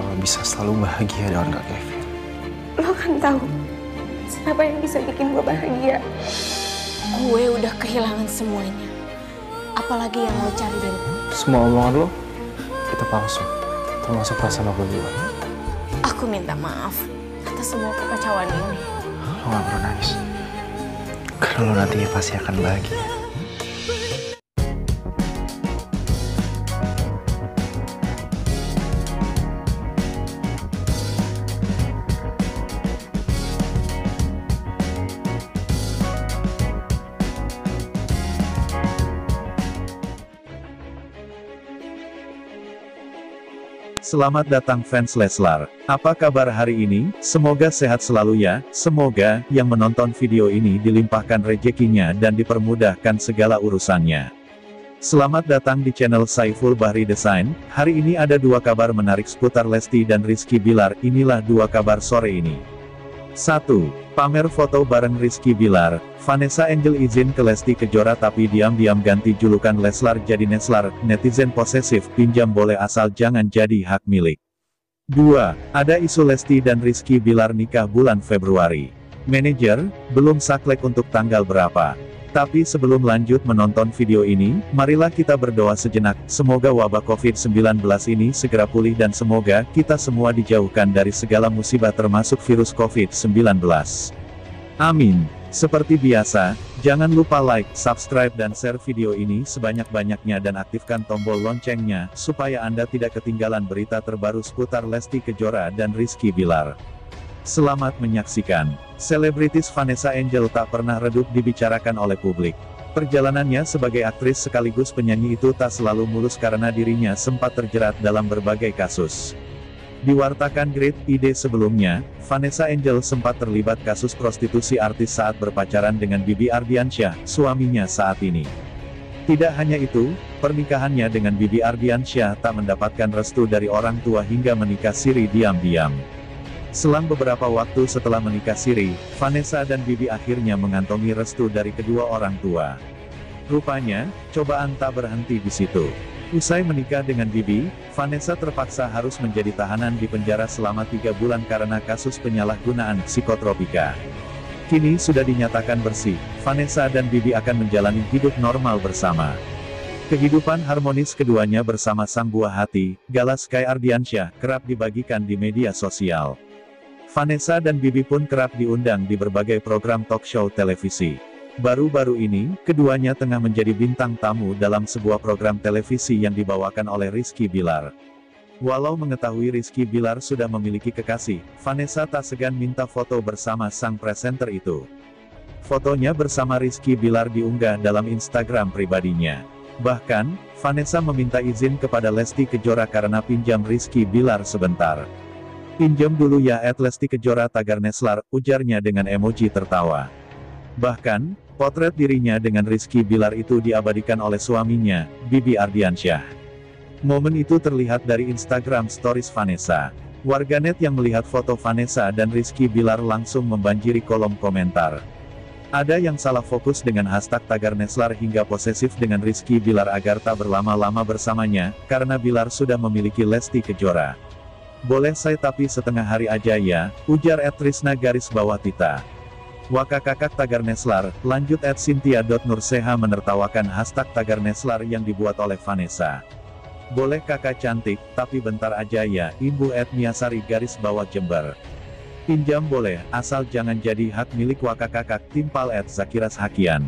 lo bisa selalu bahagia dengan Kak Kevin. Lo kan tahu siapa yang bisa bikin gue bahagia. Gue udah kehilangan semuanya. Apalagi yang lo cari dari gue. Semua omongan lo itu palsu, termasuk perasaan aku juga. Aku minta maaf atas semua kekacauan ini. Lo gak perlu nangis. Karena lo nantinya pasti akan bahagia. Selamat datang fans Leslar. Apa kabar hari ini? Semoga sehat selalu ya. Semoga yang menonton video ini dilimpahkan rezekinya dan dipermudahkan segala urusannya. Selamat datang di channel Saiful Bahri Design. Hari ini ada dua kabar menarik seputar Lesti dan Rizky Bilar. Inilah dua kabar sore ini. 1. Pamer foto bareng Rizky Bilar, Vanessa Angel izin ke Lesti Kejora tapi diam-diam ganti julukan Leslar jadi Neslar, netizen posesif, pinjam boleh asal jangan jadi hak milik. 2. Ada isu Lesti dan Rizky Bilar nikah bulan Februari. Manajer, belum saklek untuk tanggal berapa. Tapi sebelum lanjut menonton video ini, marilah kita berdoa sejenak, semoga wabah COVID-19 ini segera pulih dan semoga kita semua dijauhkan dari segala musibah termasuk virus COVID-19. Amin. Seperti biasa, jangan lupa like, subscribe dan share video ini sebanyak-banyaknya dan aktifkan tombol loncengnya, supaya Anda tidak ketinggalan berita terbaru seputar Lesti Kejora dan Rizky Bilar. Selamat menyaksikan. Selebritis Vanessa Angel tak pernah redup dibicarakan oleh publik. Perjalanannya sebagai aktris sekaligus penyanyi itu tak selalu mulus karena dirinya sempat terjerat dalam berbagai kasus. Diwartakan Great ID sebelumnya, Vanessa Angel sempat terlibat kasus prostitusi artis saat berpacaran dengan Bibi Ardiansyah, suaminya saat ini. Tidak hanya itu, pernikahannya dengan Bibi Ardiansyah tak mendapatkan restu dari orang tua hingga menikah siri diam-diam. Selang beberapa waktu setelah menikah siri, Vanessa dan Bibi akhirnya mengantongi restu dari kedua orang tua. Rupanya, cobaan tak berhenti di situ. Usai menikah dengan Bibi, Vanessa terpaksa harus menjadi tahanan di penjara selama tiga bulan karena kasus penyalahgunaan psikotropika. Kini sudah dinyatakan bersih, Vanessa dan Bibi akan menjalani hidup normal bersama. Kehidupan harmonis keduanya bersama sang buah hati, Galas Sky Ardiansyah, kerap dibagikan di media sosial. Vanessa dan Bibi pun kerap diundang di berbagai program talk show televisi. Baru-baru ini, keduanya tengah menjadi bintang tamu dalam sebuah program televisi yang dibawakan oleh Rizky Bilar. Walau mengetahui Rizky Bilar sudah memiliki kekasih, Vanessa tak segan minta foto bersama sang presenter itu. Fotonya bersama Rizky Bilar diunggah dalam Instagram pribadinya. Bahkan, Vanessa meminta izin kepada Lesti Kejora karena pinjam Rizky Bilar sebentar. Pinjam dulu ya at Lesti Kejora tagar Neslar, ujarnya dengan emoji tertawa. Bahkan, potret dirinya dengan Rizky Bilar itu diabadikan oleh suaminya, Bibi Ardiansyah. Momen itu terlihat dari Instagram Stories Vanessa. Warganet yang melihat foto Vanessa dan Rizky Bilar langsung membanjiri kolom komentar. Ada yang salah fokus dengan hashtag tagar Neslar hingga posesif dengan Rizky Bilar agar tak berlama-lama bersamanya, karena Bilar sudah memiliki Lesti Kejora. Boleh saya tapi setengah hari aja ya, ujar Ed Trisna garis bawah Tita. Waka kakak tagar Neslar, lanjut Ed Cynthia.nurseha menertawakan hashtag tagar Neslar yang dibuat oleh Vanessa. Boleh kakak cantik, tapi bentar aja ya, Ibu Ed Miasari garis bawah Jember. Pinjam boleh, asal jangan jadi hak milik waka kakak timpal Ed Zakiras Hakian.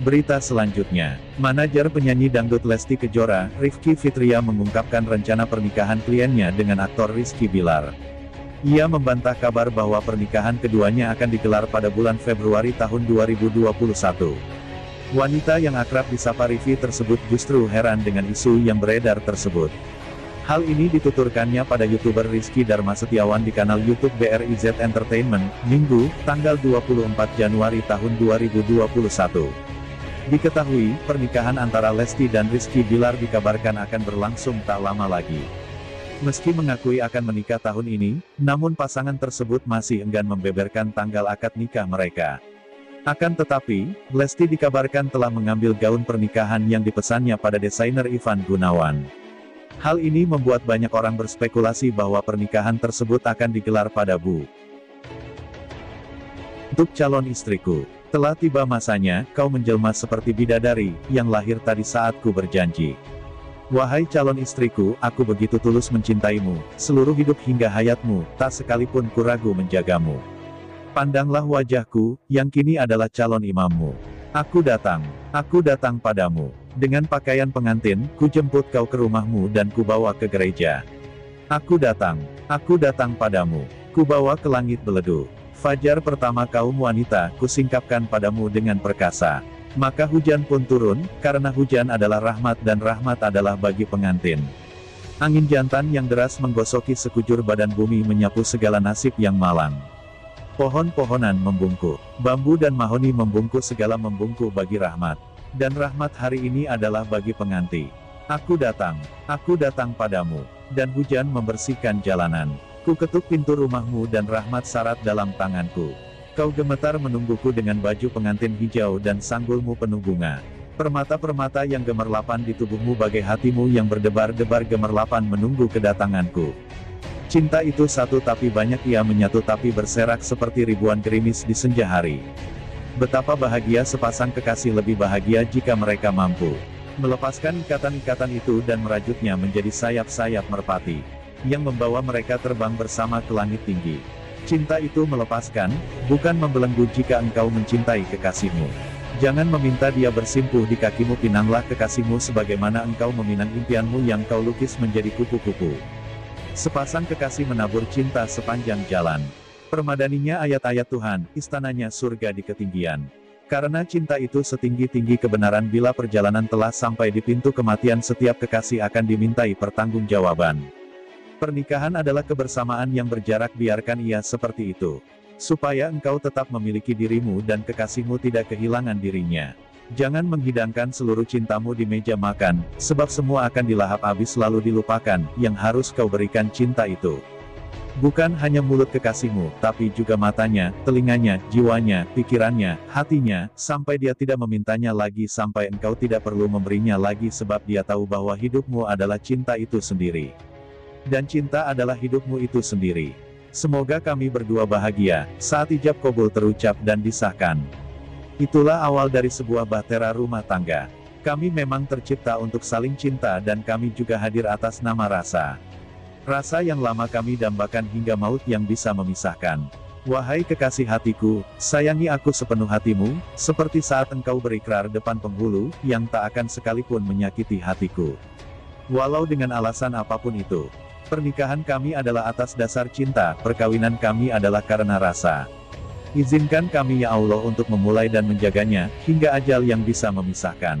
Berita selanjutnya, manajer penyanyi dangdut Lesti Kejora, Rifki Fitria mengungkapkan rencana pernikahan kliennya dengan aktor Rizky Bilar. Ia membantah kabar bahwa pernikahan keduanya akan digelar pada bulan Februari tahun 2021. Wanita yang akrab disapa Rivi tersebut justru heran dengan isu yang beredar tersebut. Hal ini dituturkannya pada YouTuber Rizky Dharma Setiawan di kanal YouTube BRIZ Entertainment, Minggu, tanggal 24 Januari tahun 2021. Diketahui, pernikahan antara Lesti dan Rizky Bilar dikabarkan akan berlangsung tak lama lagi. Meski mengakui akan menikah tahun ini, namun pasangan tersebut masih enggan membeberkan tanggal akad nikah mereka. Akan tetapi, Lesti dikabarkan telah mengambil gaun pernikahan yang dipesannya pada desainer Ivan Gunawan. Hal ini membuat banyak orang berspekulasi bahwa pernikahan tersebut akan digelar pada Bu. Untuk calon istriku, telah tiba masanya, kau menjelma seperti bidadari, yang lahir tadi saat ku berjanji. Wahai calon istriku, aku begitu tulus mencintaimu, seluruh hidup hingga hayatmu, tak sekalipun ku ragu menjagamu. Pandanglah wajahku, yang kini adalah calon imammu. Aku datang, aku datang padamu. Dengan pakaian pengantin, ku jemput kau ke rumahmu dan ku bawa ke gereja. Aku datang, aku datang padamu. Ku bawa ke langit beledu. Fajar pertama kaum wanita, ku singkapkan padamu dengan perkasa. Maka hujan pun turun, karena hujan adalah rahmat dan rahmat adalah bagi pengantin. Angin jantan yang deras menggosoki sekujur badan bumi menyapu segala nasib yang malang. Pohon-pohonan membungkuk, bambu dan mahoni membungkuk segala membungkuk bagi rahmat. Dan rahmat hari ini adalah bagi penganti. Aku datang, aku datang padamu, dan hujan membersihkan jalanan. Ku ketuk pintu rumahmu dan rahmat syarat dalam tanganku. Kau gemetar menungguku dengan baju pengantin hijau dan sanggulmu penuh bunga. Permata-permata yang gemerlapan di tubuhmu bagai hatimu yang berdebar-debar gemerlapan menunggu kedatanganku. Cinta itu satu tapi banyak ia menyatu tapi berserak seperti ribuan gerimis di senja hari. Betapa bahagia sepasang kekasih lebih bahagia jika mereka mampu melepaskan ikatan-ikatan itu dan merajutnya menjadi sayap-sayap merpati, yang membawa mereka terbang bersama ke langit tinggi. Cinta itu melepaskan, bukan membelenggu jika engkau mencintai kekasihmu. Jangan meminta dia bersimpuh di kakimu pinanglah kekasihmu sebagaimana engkau meminang impianmu yang kau lukis menjadi kupu-kupu. Sepasang kekasih menabur cinta sepanjang jalan. Permadaninya ayat-ayat Tuhan, istananya surga di ketinggian. Karena cinta itu setinggi-tinggi kebenaran bila perjalanan telah sampai di pintu kematian setiap kekasih akan dimintai pertanggungjawaban. Pernikahan adalah kebersamaan yang berjarak biarkan ia seperti itu. Supaya engkau tetap memiliki dirimu dan kekasihmu tidak kehilangan dirinya. Jangan menghidangkan seluruh cintamu di meja makan, sebab semua akan dilahap habis lalu dilupakan, yang harus kau berikan cinta itu. Bukan hanya mulut kekasihmu, tapi juga matanya, telinganya, jiwanya, pikirannya, hatinya, sampai dia tidak memintanya lagi sampai engkau tidak perlu memberinya lagi sebab dia tahu bahwa hidupmu adalah cinta itu sendiri. Dan cinta adalah hidupmu itu sendiri. Semoga kami berdua bahagia, saat ijab kobul terucap dan disahkan. Itulah awal dari sebuah bahtera rumah tangga. Kami memang tercipta untuk saling cinta dan kami juga hadir atas nama rasa. Rasa yang lama kami dambakan hingga maut yang bisa memisahkan. Wahai kekasih hatiku, sayangi aku sepenuh hatimu, seperti saat engkau berikrar depan penghulu, yang tak akan sekalipun menyakiti hatiku. Walau dengan alasan apa pun itu. Pernikahan kami adalah atas dasar cinta, perkawinan kami adalah karena rasa. Izinkan kami ya Allah untuk memulai dan menjaganya, hingga ajal yang bisa memisahkan.